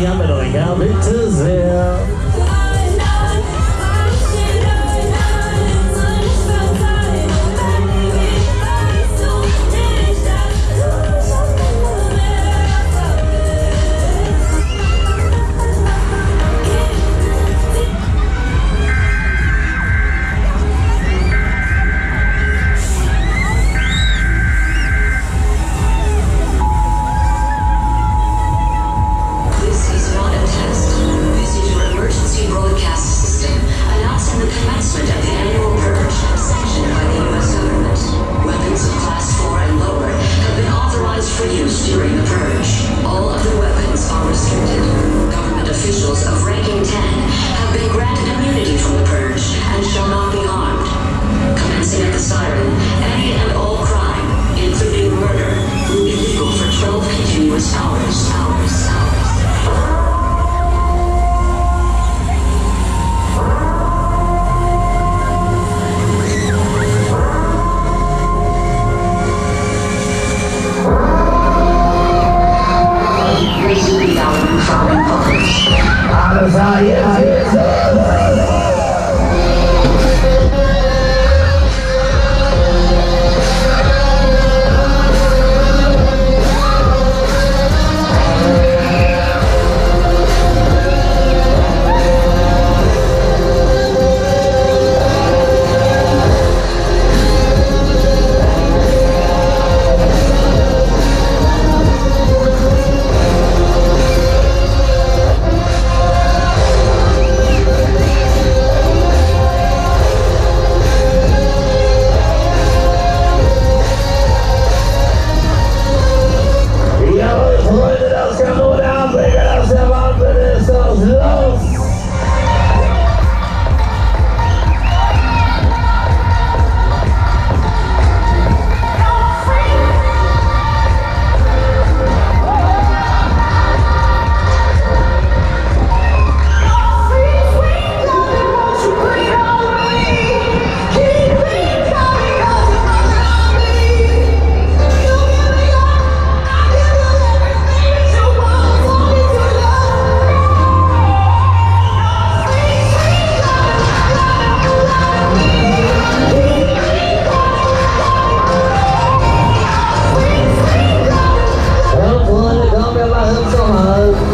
wir mit euch. Ja, bitte sehr. Hello.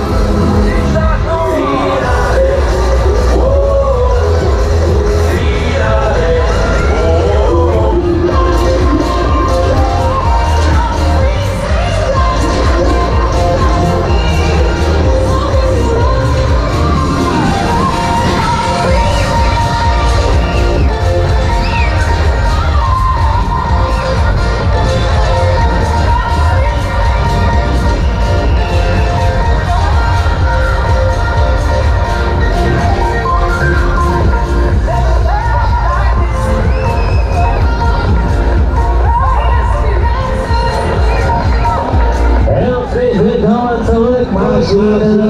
Jesus.